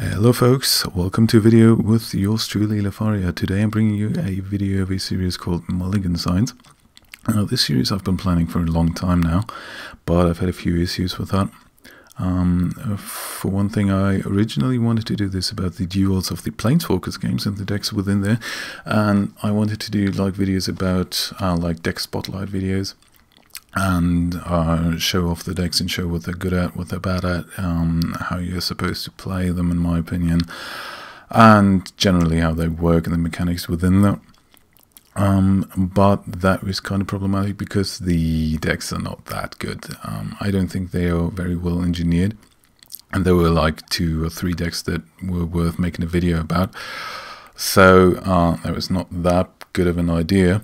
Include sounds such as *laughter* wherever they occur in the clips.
Hello folks, welcome to a video with yours truly Lepharia. Today I'm bringing you a video of a series called Mulligan Science. Now this series I've been planning for a long time now, but I've had a few issues with that. Um, for one thing, I originally wanted to do this about the duels of the Planeswalkers games and the decks within there, and I wanted to do like videos about uh, like deck spotlight videos and uh, show off the decks and show what they're good at, what they're bad at, um, how you're supposed to play them, in my opinion, and generally how they work and the mechanics within them. Um, but that was kind of problematic because the decks are not that good. Um, I don't think they are very well engineered, and there were like two or three decks that were worth making a video about. So uh, that was not that good of an idea.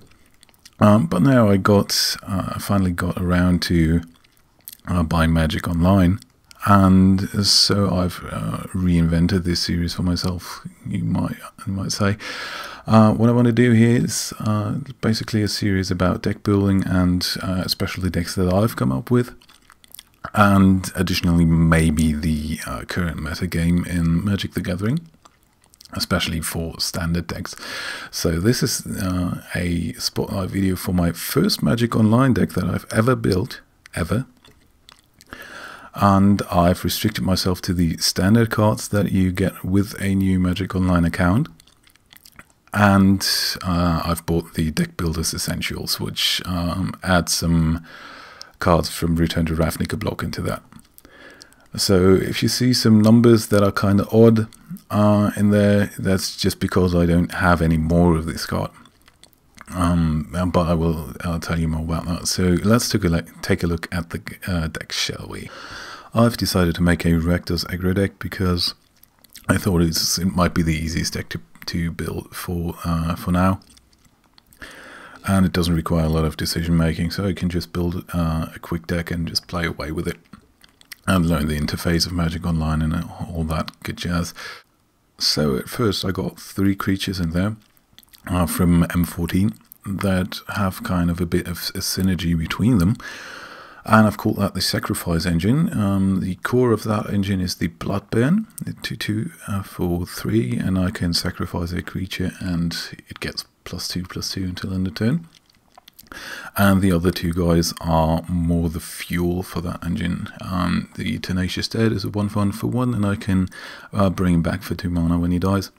Um, but now I got, uh, finally got around to uh, buying Magic Online, and so I've uh, reinvented this series for myself. You might, you might say. Uh, what I want to do here is uh, basically a series about deck building and uh, especially decks that I've come up with, and additionally maybe the current meta game in Magic: The Gathering especially for standard decks. So this is uh, a spotlight video for my first Magic Online deck that I've ever built, ever. And I've restricted myself to the standard cards that you get with a new Magic Online account. And uh, I've bought the Deck Builders Essentials, which um, adds some cards from Return to Ravnica block into that. So if you see some numbers that are kind of odd uh, in there, that's just because I don't have any more of this card. Um, but I will I'll tell you more about that. So let's take a, take a look at the uh, deck, shall we? I've decided to make a Rakdos aggro deck because I thought it might be the easiest deck to, to build for uh, for now. And it doesn't require a lot of decision making, so I can just build uh, a quick deck and just play away with it and learn the interface of Magic Online and all that good jazz. So at first I got three creatures in there uh, from M14 that have kind of a bit of a synergy between them. And I've called that the Sacrifice engine. Um, the core of that engine is the Blood Bairn, the 2-2 uh, for 3, and I can sacrifice a creature and it gets plus 2 plus 2 until end of turn and the other two guys are more the fuel for that engine. Um, the Tenacious Dead is a 1 1 for 1, and I can uh, bring him back for 2 mana when he dies.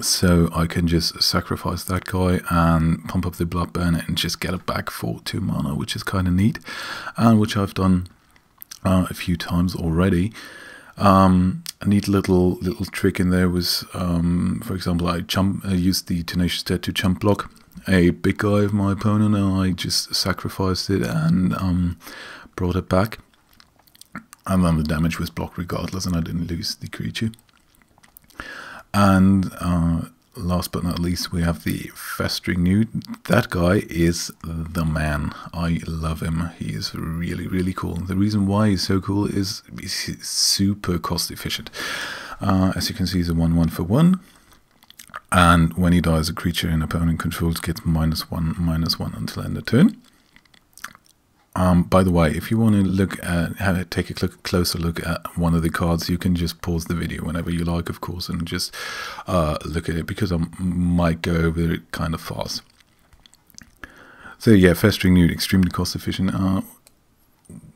So I can just sacrifice that guy and pump up the Blood Bairn and just get it back for 2 mana, which is kind of neat, and which I've done uh, a few times already. Um, a neat little little trick in there was, um, for example, I jump, I used the Tenacious Dead to jump block a big guy of my opponent and I just sacrificed it and um, brought it back. And then the damage was blocked regardless and I didn't lose the creature. And uh, last but not least, we have the Festering Newt. That guy is the man. I love him. He is really, really cool. The reason why he's so cool is he's super cost efficient. Uh, as you can see, he's a 1 1 for 1. And when he dies, a creature an opponent controls gets minus one, minus one until end of turn. Um, by the way, if you want to look at, take a closer look at one of the cards, you can just pause the video whenever you like, of course, and just uh, look at it because I might go over it kind of fast. So yeah, Festering Newt, extremely cost efficient. Uh,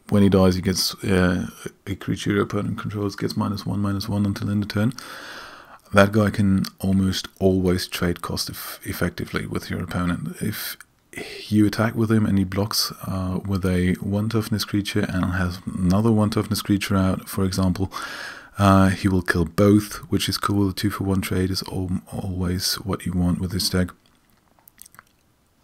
when he dies, he gets uh, a creature your opponent controls gets minus one, minus one until end of turn that guy can almost always trade cost effectively with your opponent. If you attack with him and he blocks uh, with a one toughness creature and has another one toughness creature out, for example, uh, he will kill both, which is cool. The two for one trade is al always what you want with this deck.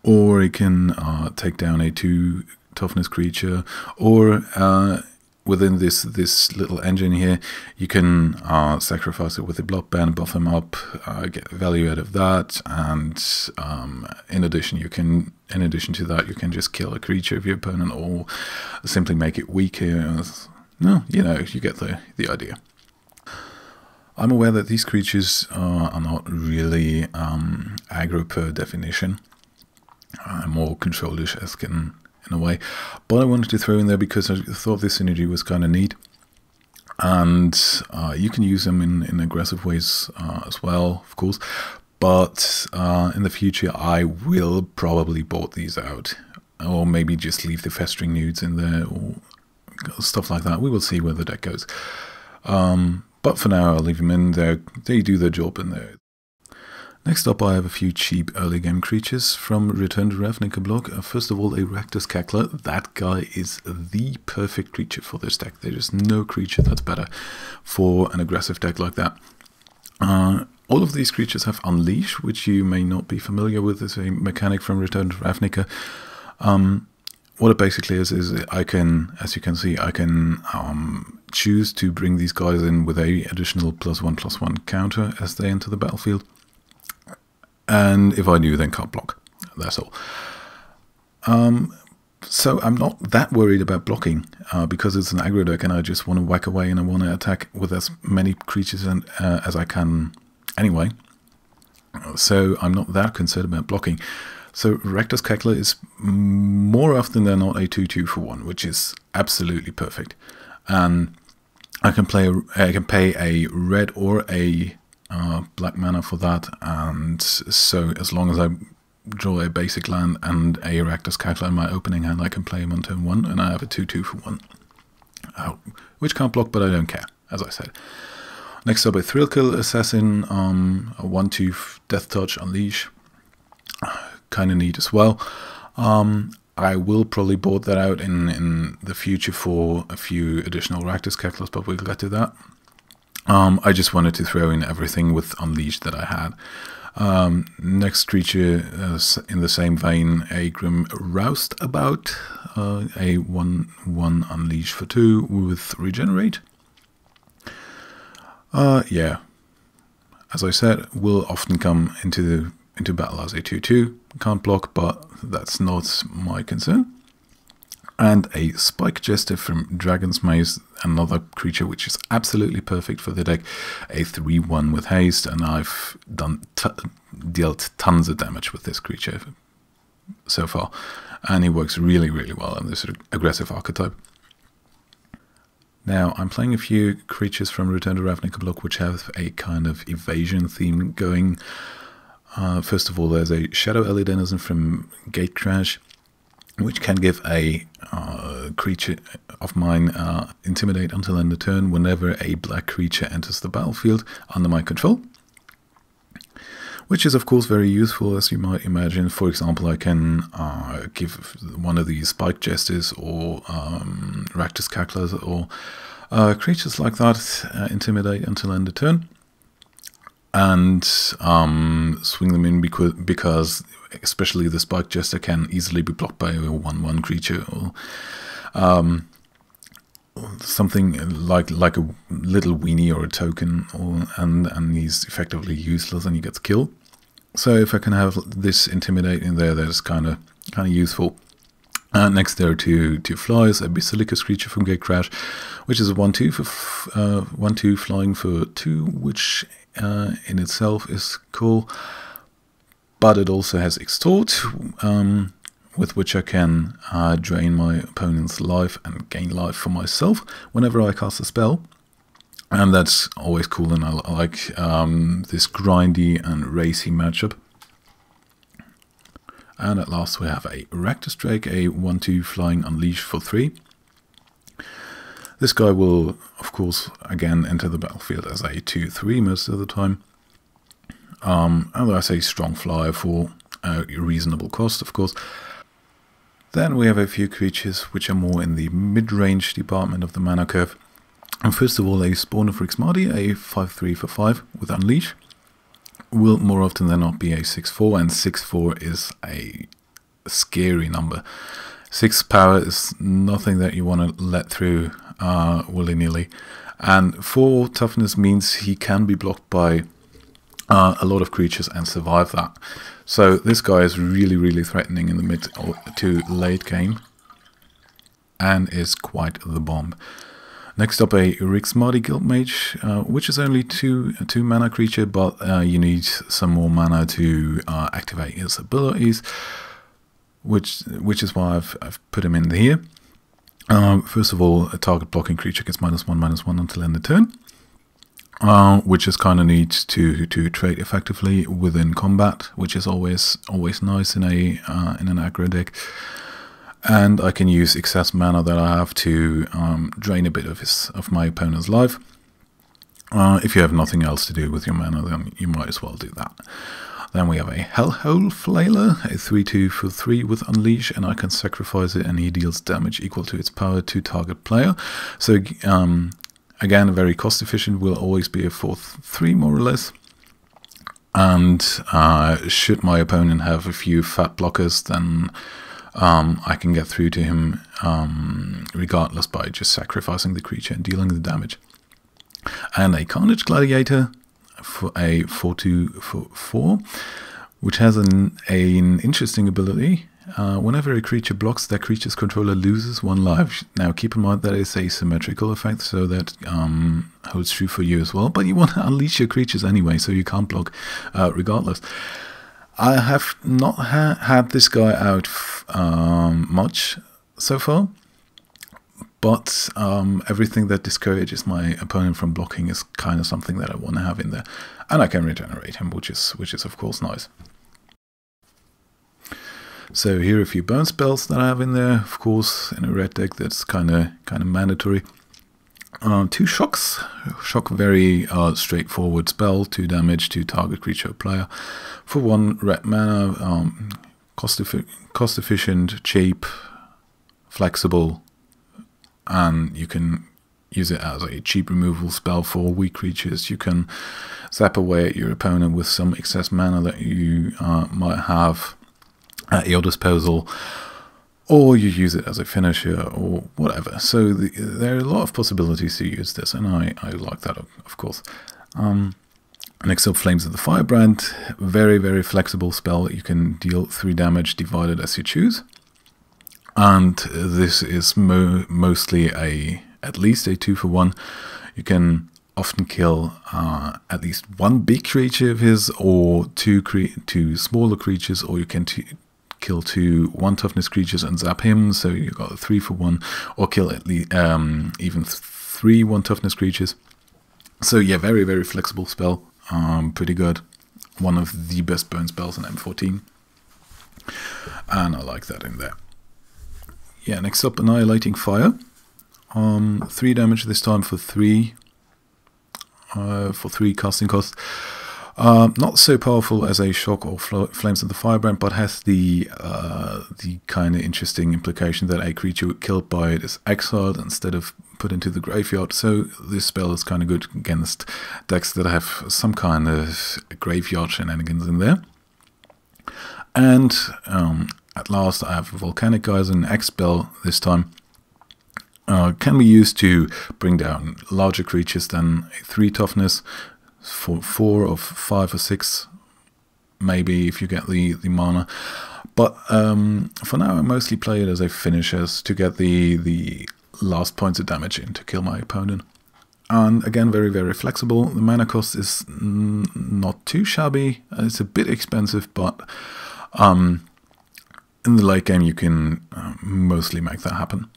Or he can uh, take down a two toughness creature, or uh, within this this little engine here, you can uh, sacrifice it with a Blood Bairn, buff them up, uh, get value out of that, and um, in addition, you can in addition to that, you can just kill a creature of your opponent or simply make it weaker. No, you know, you get the the idea. I'm aware that these creatures uh, are not really um, aggro per definition. Uh, more controlish as can in a way. But I wanted to throw in there because I thought this synergy was kind of neat. and uh, you can use them in, in aggressive ways uh, as well, of course. But uh, in the future, I will probably board these out, or maybe just leave the Festering Newts in there, or stuff like that. We will see where the deck goes. Um, but for now, I'll leave them in there. They do their job in there. Next up, I have a few cheap early game creatures from Return to Ravnica block. Uh, first of all, a Rakdos Cackler. That guy is the perfect creature for this deck. There is no creature that's better for an aggressive deck like that. Uh, all of these creatures have Unleash, which you may not be familiar with as a mechanic from Return to Ravnica. Um, what it basically is, is I can, as you can see, I can um, choose to bring these guys in with a additional plus one plus one counter as they enter the battlefield. And if I do, then can't block. That's all. Um, so I'm not that worried about blocking uh, because it's an aggro deck and I just want to whack away and I want to attack with as many creatures and, uh, as I can anyway. So I'm not that concerned about blocking. So Rakdos Cackler is more often than not a 2-2 for 1, which is absolutely perfect. And I can play I can pay a red or a uh, black mana for that, and so as long as I draw a basic land and a Rakdos Cackler in my opening hand, I can play him on turn 1, and I have a 2-2 for 1. Uh, which can't block, but I don't care, as I said. Next up, a Thrillkill Assassin, um, a 1-2 Death Touch Unleash. Kind of neat as well. Um, I will probably board that out in, in the future for a few additional Rakdos Cacklers, but we'll get to that. Um, I just wanted to throw in everything with Unleash that I had. Um, next creature uh, in the same vein, a Grim Roustabout, uh, a 1-1 Unleash for 2 with Regenerate. Uh, yeah, as I said, will often come into into battle as a 2-2. Can't block, but that's not my concern. And a Spike Jester from Dragon's Maze, another creature which is absolutely perfect for the deck. A 3-1 with haste, and I've done dealt tons of damage with this creature so far. And he works really, really well in this aggressive archetype. Now, I'm playing a few creatures from Return to Ravnica block which have a kind of evasion theme going. Uh, first of all, there's a Shadow Alley Denizen from Gatecrash, which can give a uh, creature of mine uh, Intimidate until end of turn whenever a black creature enters the battlefield under my control. Which is, of course, very useful, as you might imagine. For example, I can uh, give one of these Spike Jesters or um, Rakdos Cacklers or uh, creatures like that uh, Intimidate until end of turn and um, swing them in because especially the Spike Jester can easily be blocked by a 1-1 creature or um, something like like a little weenie or a token or, and, and he's effectively useless and he gets killed. So if I can have this Intimidate in there, that's kind of kind of useful. Uh, next there are two, two flies, a Basilica Screecher from Gatecrash, which is a 1-2 for uh, 1-2 flying for 2, which uh, in itself is cool. But it also has Extort, um, with which I can uh, drain my opponent's life and gain life for myself whenever I cast a spell. And that's always cool, and I like um, this grindy and racy matchup. And at last we have a Rakdos Drake, a 1-2 flying unleash for 3. This guy will, of course, again enter the battlefield as a 2-3 most of the time. Um, that's a strong flyer for a reasonable cost, of course. Then we have a few creatures which are more in the mid-range department of the mana curve. And first of all, a Spawn of Rix Maadi, a 5-3 for 5 with Unleash, will more often than not be a 6-4, and 6-4 is a scary number. 6 power is nothing that you want to let through uh, willy-nilly. And 4 toughness means he can be blocked by uh, a lot of creatures and survive that. So this guy is really, really threatening in the mid to late game and is quite the bomb. Next up, a Rix Maadi Guildmage, uh, which is only two two mana creature, but uh, you need some more mana to uh, activate his abilities, which which is why I've, I've put him in here. Um, first of all, a target blocking creature gets minus one, minus one until end of turn, uh, which is kind of neat to to trade effectively within combat, which is always always nice in a uh, in an aggro deck. And I can use excess mana that I have to um, drain a bit of his of my opponent's life. Uh, if you have nothing else to do with your mana, then you might as well do that. Then we have a Hellhole Flailer, a 3-2 for 3 with Unleash, and I can sacrifice it and he deals damage equal to its power to target player. So um, again, very cost efficient, will always be a 4-3 more or less. And uh, should my opponent have a few fat blockers, then um, I can get through to him um, regardless by just sacrificing the creature and dealing the damage. And a Carnage Gladiator, for a 4-2 for 4, which has an, an interesting ability. Uh, whenever a creature blocks, that creature's controller loses one life. Now, keep in mind that is a symmetrical effect, so that um, holds true for you as well. But you want to unleash your creatures anyway, so you can't block uh, regardless. I have not ha had this guy out um, much so far. But um, everything that discourages my opponent from blocking is kind of something that I want to have in there. And I can regenerate him, which is, which is of course nice. So here are a few burn spells that I have in there. Of course, in a red deck, that's kind of kind of mandatory. Uh, two shocks. Shock, very uh, straightforward spell. Two damage to target creature or player. For one red mana, um, cost, cost efficient, cheap, flexible, and you can use it as a cheap removal spell for weak creatures. You can zap away at your opponent with some excess mana that you uh, might have at your disposal, or you use it as a finisher or whatever. So the, there are a lot of possibilities to use this, and I, I like that, of course. Um, Next up, Flames of the Firebrand. Very, very flexible spell. You can deal 3 damage divided as you choose and this is mo mostly a at least a two for one. You can often kill uh, at least one big creature of his, or two two smaller creatures, or you can kill two one toughness creatures and zap him. So you've got a three for one, or kill at least um, even three one toughness creatures. So yeah, very very flexible spell. Um, pretty good. One of the best burn spells in M14, and I like that in there. Yeah, next up, Annihilating Fire. Um, three damage this time for three. Uh, for three casting costs. Uh, not so powerful as a shock or flames of the firebrand, but has the uh, the kind of interesting implication that a creature killed by it is exiled instead of put into the graveyard. So this spell is kind of good against decks that have some kind of graveyard shenanigans in there. And um, at last, I have Volcanic Geyser and Expel this time. Uh, can be used to bring down larger creatures than 3 toughness for 4 or 5 or 6, maybe if you get the, the mana. But um, for now, I mostly play it as a finisher to get the, the last points of damage in to kill my opponent. And again, very, very flexible. The mana cost is not too shabby. It's a bit expensive, but um, in the late game you can uh, mostly make that happen.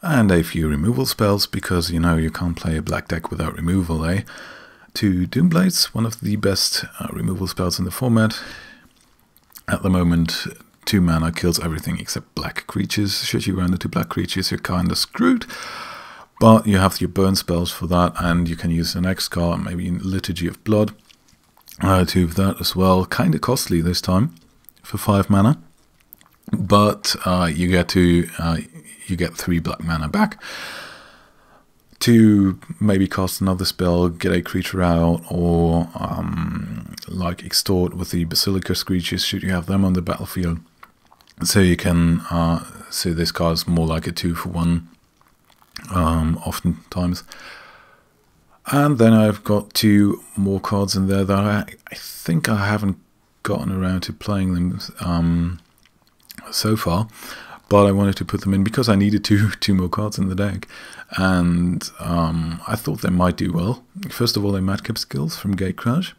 And a few removal spells, because you know you can't play a black deck without removal, eh? Two Doomblades, one of the best uh, removal spells in the format. At the moment, two mana kills everything except black creatures. Should you run into black creatures, you're kinda screwed. But you have your burn spells for that, and you can use an X card, maybe Liturgy of Blood. Uh, two of that as well. Kinda costly this time for five mana, but uh, you get to uh, you get three black mana back to maybe cast another spell, get a creature out, or um, like extort with the Basilica Screechers should you have them on the battlefield. So you can uh, see this card is more like a two for one, um, oftentimes. And then I've got two more cards in there that I, I think I haven't gotten around to playing them um, so far, but I wanted to put them in because I needed two *laughs* two more cards in the deck, and um, I thought they might do well. First of all, they Madcap skills from Gatecrash.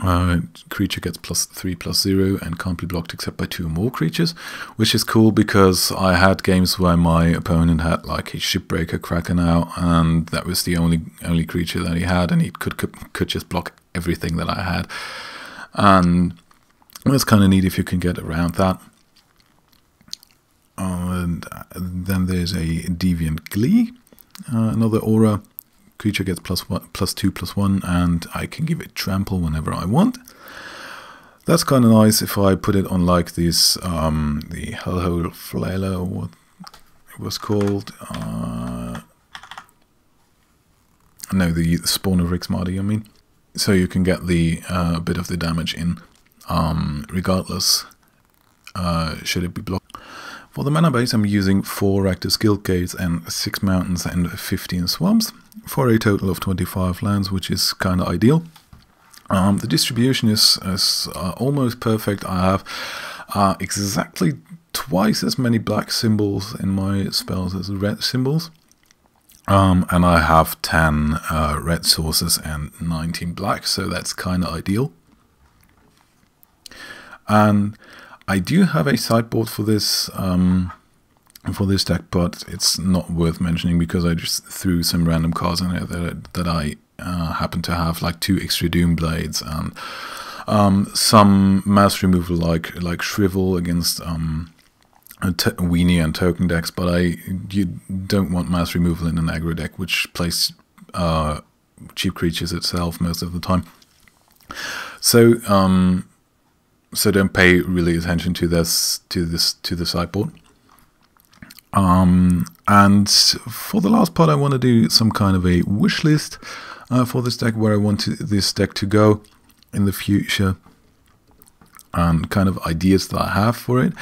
uh, creature gets plus three plus zero and can't be blocked except by two or more creatures, which is cool because I had games where my opponent had like a shipbreaker kraken out, and that was the only only creature that he had, and he could could, could just block everything that I had, and it's kind of neat if you can get around that. And then there's a Deviant Glee, uh, another aura creature gets plus one, plus two, plus one, and I can give it trample whenever I want. That's kind of nice if I put it on like this, um, the Hellhole Flailer, what it was called. Uh, no, the Spawn of Rix Maadi, I mean. So you can get the uh, bit of the damage in, um, regardless, uh, should it be blocked. For the mana base, I'm using 4 Rakdos Guild Gates and 6 mountains and 15 swamps for a total of 25 lands, which is kind of ideal. Um, the distribution is, is uh, almost perfect. I have uh, exactly twice as many black symbols in my spells as red symbols. Um, and I have 10 uh, red sources and 19 black, so that's kind of ideal. And I do have a sideboard for this um, for this deck, but it's not worth mentioning because I just threw some random cards in it that, that I uh, happen to have, like two extra Doom Blades and um, some mass removal like like Shrivel against um, Weenie and token decks, but I you don't want mass removal in an aggro deck, which plays uh, cheap creatures itself most of the time. So um, so don't pay really attention to this to this to the sideboard. Um, and for the last part, I want to do some kind of a wish list uh, for this deck, where I want to, this deck to go in the future, and kind of ideas that I have for it.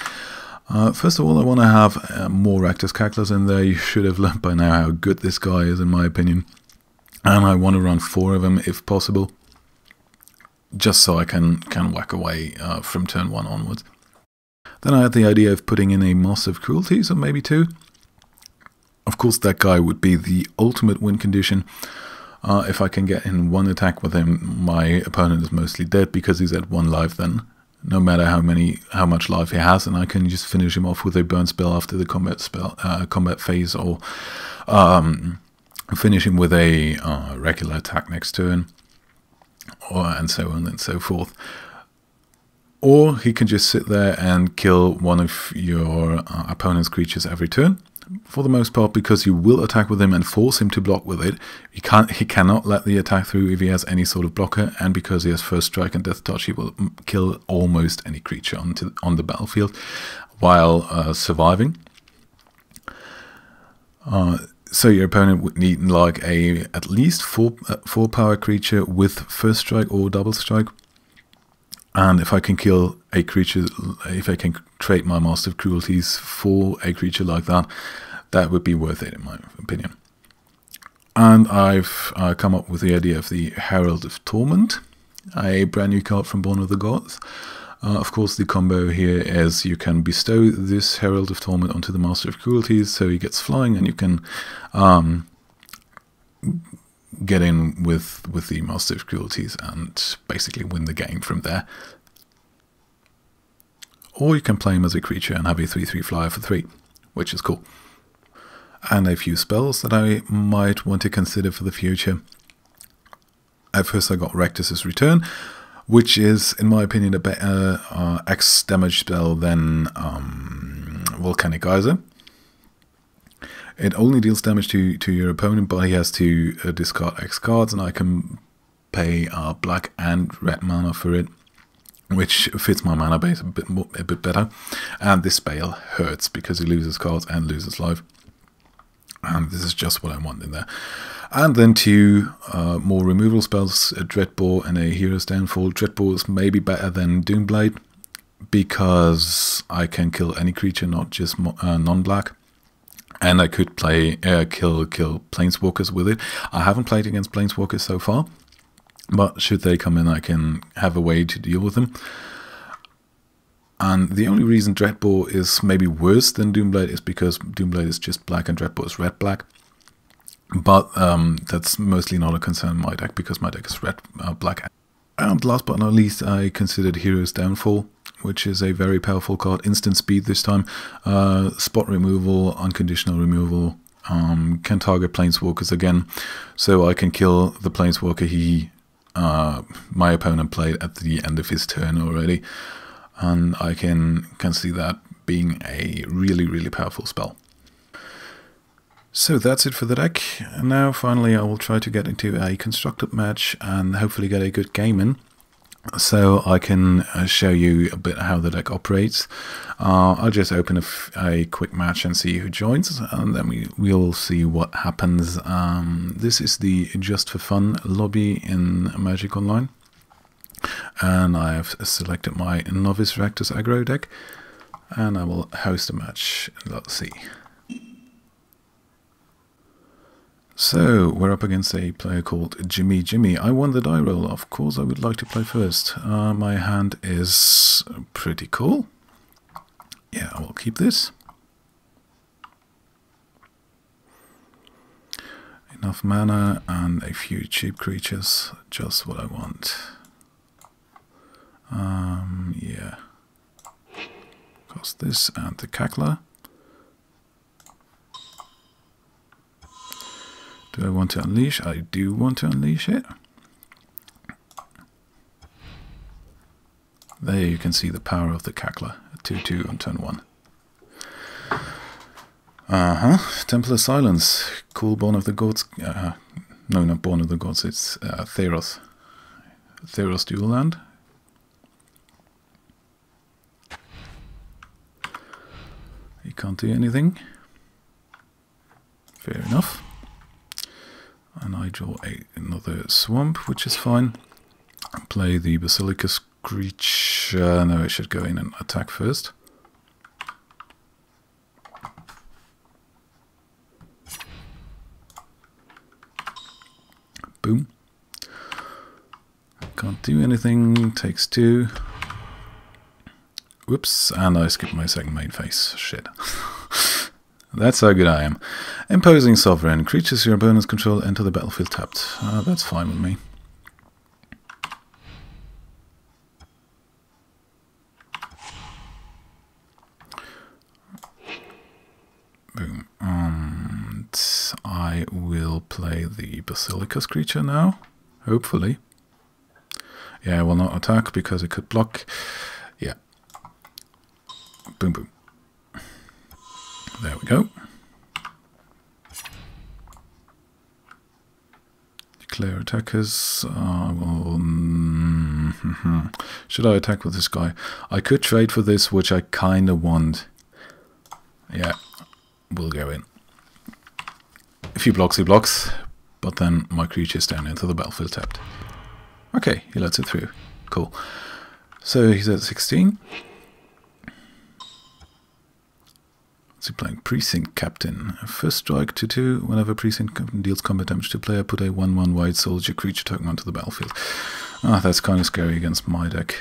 Uh, first of all, I want to have uh, more Rakdos Cacklers in there. You should have *laughs* learned by now how good this guy is, in my opinion. And I want to run four of them if possible just so I can, can whack away uh, from turn 1 onwards. Then I had the idea of putting in a Master of Cruelties, or maybe two. Of course, that guy would be the ultimate win condition. Uh, if I can get in one attack with him, my opponent is mostly dead because he's at one life then. No matter how many, how much life he has, and I can just finish him off with a burn spell after the combat spell, uh, combat phase, or um, finish him with a uh, regular attack next turn or, and so on and so forth. Or he can just sit there and kill one of your uh, opponent's creatures every turn. For the most part, because you will attack with him and force him to block with it, he can't. He cannot let the attack through if he has any sort of blocker, and because he has first strike and death touch, he will kill almost any creature onto on the battlefield while uh, surviving. Uh, so your opponent would need like a at least four uh, four power creature with first strike or double strike. And if I can kill a creature, if I can trade my Master of Cruelties for a creature like that, that would be worth it in my opinion. And I've uh, come up with the idea of the Herald of Torment, a brand new card from Born of the Gods. Uh, of course, the combo here is you can bestow this Herald of Torment onto the Master of Cruelties, so he gets flying, and you can um, get in with with the Master of Cruelties and basically win the game from there. Or you can play him as a creature and have a 3-3 flyer for 3, which is cool. And a few spells that I might want to consider for the future. At first I got Rakdos' Return, which is, in my opinion, a better uh, X damage spell than um, Volcanic Geyser. It only deals damage to, to your opponent, but he has to uh, discard X cards, and I can pay uh, black and red mana for it, which fits my mana base a bit more, a bit better. And this spell hurts because he loses cards and loses life. And this is just what I want in there. And then two uh, more removal spells, a Dreadbore and a Hero's Downfall. Dreadbore is maybe better than Doomblade because I can kill any creature, not just uh, non-black. And I could play uh, kill kill planeswalkers with it. I haven't played against planeswalkers so far, but should they come in, I can have a way to deal with them. And the only reason Dreadbore is maybe worse than Doomblade is because Doomblade is just black and Dreadbore is red black. But um, that's mostly not a concern in my deck because my deck is red, uh, black, And last but not least, I considered Hero's Downfall, which is a very powerful card. Instant speed this time, uh, spot removal, unconditional removal, um, can target planeswalkers again, so I can kill the planeswalker he, uh, my opponent played at the end of his turn already, and I can can see that being a really really powerful spell. So that's it for the deck. And now finally I will try to get into a constructed match and hopefully get a good game in so I can uh, show you a bit how the deck operates. Uh, I'll just open a, quick match and see who joins, and then we we'll see what happens. Um, this is the Just for Fun lobby in Magic Online, and I have selected my Novice Rakdos aggro deck, and I will host a match. Let's see. So, we're up against a player called Jimmy Jimmy. I won the die roll, of course I would like to play first. Uh, my hand is pretty cool. Yeah, I will keep this. Enough mana and a few cheap creatures, just what I want. Um, yeah. Cost this and the Cackler. Do I want to unleash? I do want to unleash it. There you can see the power of the Cackler. 2-2 on turn 1. Uh-huh. Temple of Silence. Cool Born of the Gods. Uh, no, not Born of the Gods. It's uh, Theros. Theros dual land. You can't do anything. Fair enough I draw another swamp, which is fine. Play the Basilica Screecher. Uh, no, I should go in and attack first. Boom. Can't do anything, takes two. Whoops, and I skipped my second main phase. Shit. *laughs* That's how good I am. Imposing Sovereign. Creatures your opponents control enter the battlefield tapped. Uh, that's fine with me. Boom. And I will play the Basilica Screecher now. Hopefully. Yeah, I will not attack because it could block. Yeah. Boom, boom. There we go. Declare attackers. Uh, well, mm. Should I attack with this guy? I could trade for this, which I kind of want. Yeah, we'll go in. If he blocks, he blocks. But then my creature's down into the battlefield tapped. Okay, he lets it through. Cool. So he's at 16. Playing Precinct Captain. First strike to two. Whenever Precinct Captain deals combat damage to a player, put a 1-1 white soldier creature token onto the battlefield. Ah, oh, that's kind of scary against my deck.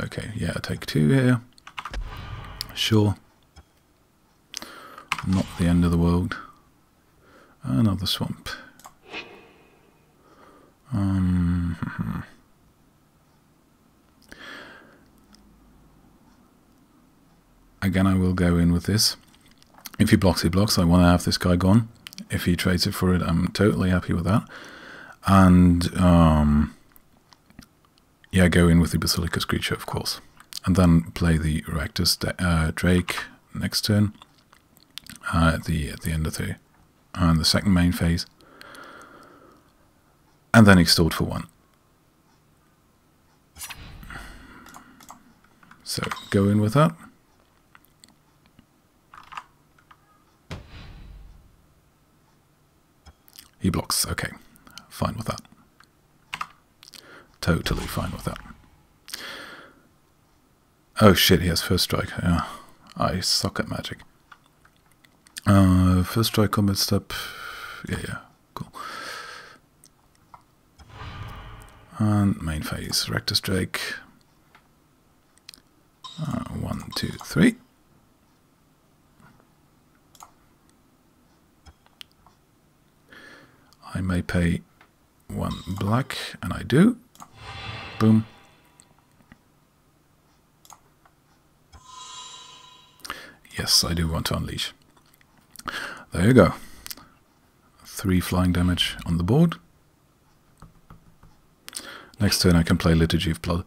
Okay, yeah, take two here. Sure. Not the end of the world. Another swamp. Um, *laughs* Again, I will go in with this. If he blocks, he blocks. I want to have this guy gone. If he trades it for it, I'm totally happy with that. And, um, yeah, go in with the Basilica Screecher, of course. And then play the Rakdos uh, Drake next turn uh, at, the, at the end of the, uh, the second main phase. And then extort for one. So go in with that. He blocks. Okay. Fine with that. Totally fine with that. Oh shit, he has first strike. Yeah. I suck at magic. Uh, first strike combat step. Yeah, yeah. Cool. And main phase. Rakdos Drake. Uh, one, two, three. May pay one black, and I do. Boom. Yes, I do want to unleash. There you go. Three flying damage on the board. Next turn I can play Liturgy of Blood.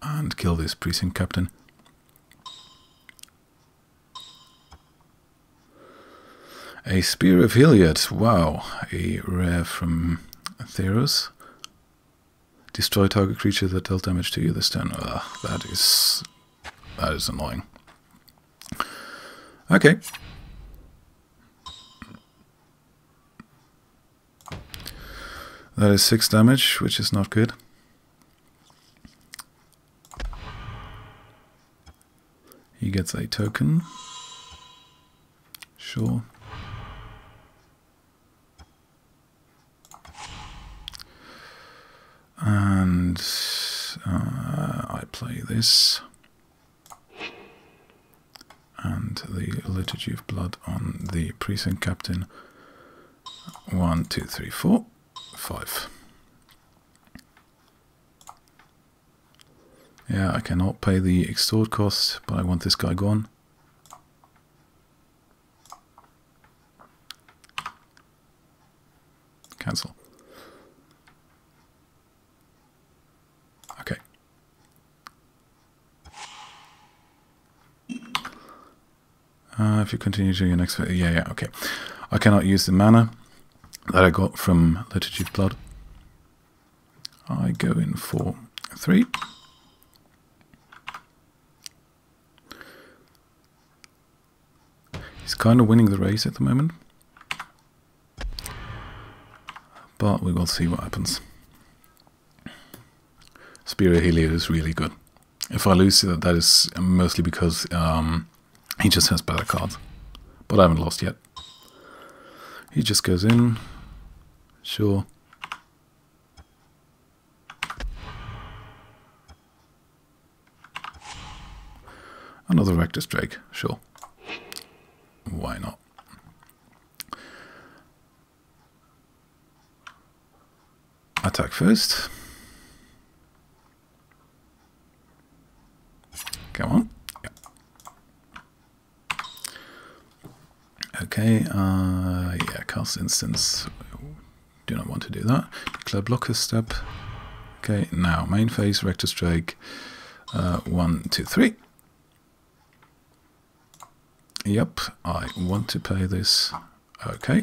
And kill this precinct captain. A Spear of Heliod. Wow, a rare from Theros. Destroy target creature that dealt damage to you this turn. Ugh, that is that is annoying. Okay. That is 6 damage, which is not good. He gets a token. Sure. Uh, I play this. And the Liturgy of Blood on the Precinct Captain. One, two, three, four, five. Yeah, I cannot pay the extort cost, but I want this guy gone. Cancel. Okay. Uh, if you continue to your next... Yeah, yeah, okay. I cannot use the mana that I got from Liturgy of Blood. I go in for three. He's kind of winning the race at the moment. But we will see what happens. Spear Heliod is really good. If I lose that, that is mostly because um, he just has better cards. But I haven't lost yet. He just goes in. Sure. Another Rakdos Drake, sure. Why not? Attack first. Come on. Okay, uh, yeah, cast instance. Do not want to do that. Declare blocker step. Okay, now main phase, Rakdos Drake. Uh, one, two, three. Yep, I want to pay this. Okay.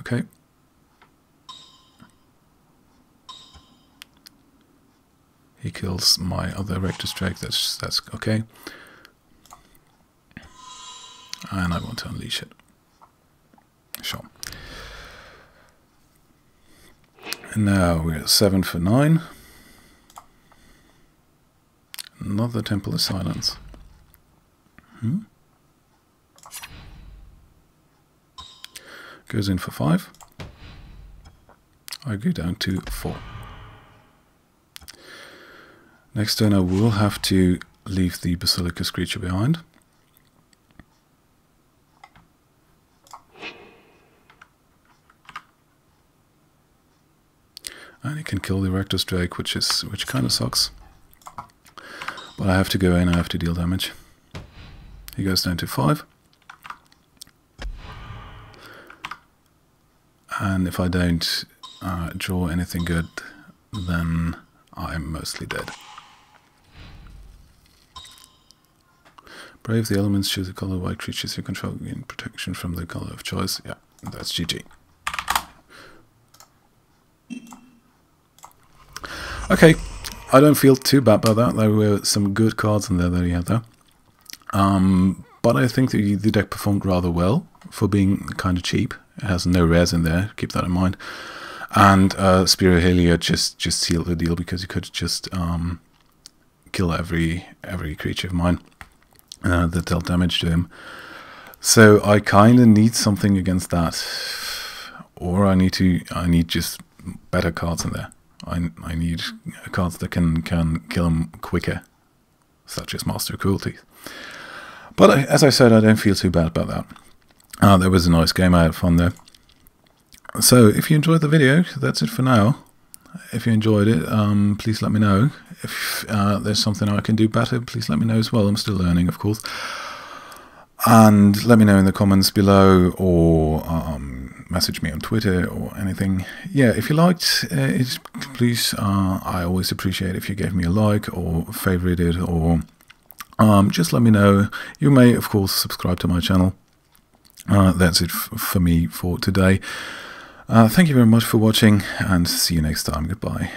Okay. He kills my other Rakdos Drake. that's, that's okay. And I want to unleash it. Sure. And now we're at 7 for 9. Another Temple of Silence. Hmm? Goes in for 5. I go down to 4. Next turn I will have to leave the Basilica Screecher behind. And he can kill the Rakdos Drake, which is which kind of sucks. But I have to go in, I have to deal damage. He goes down to 5. And if I don't uh, draw anything good, then I'm mostly dead. Brave the elements, choose a color white creatures you control gain protection from the color of choice. Yeah, that's GG. Okay, I don't feel too bad about that. There were some good cards in there that he had there. Um, but I think the, the deck performed rather well for being kind of cheap. It has no rares in there, keep that in mind. And uh, of Heliod just, just sealed the deal because you could just um, kill every every creature of mine uh, that dealt damage to him. So I kind of need something against that, or I need to I need just better cards in there. I, I need cards that can, can kill him quicker, such as Master Cruelty. But as I said, I don't feel too bad about that. Uh, there was a nice game. I had fun there. So if you enjoyed the video, that's it for now. If you enjoyed it, um, please let me know. If uh, there's something I can do better, please let me know as well. I'm still learning, of course. And let me know in the comments below or um, message me on Twitter or anything. Yeah, if you liked uh, it, please, uh, I always appreciate if you gave me a like or favorite it or um, just let me know. You may, of course, subscribe to my channel. Uh, that's it for me for today. Uh, thank you very much for watching and see you next time. Goodbye.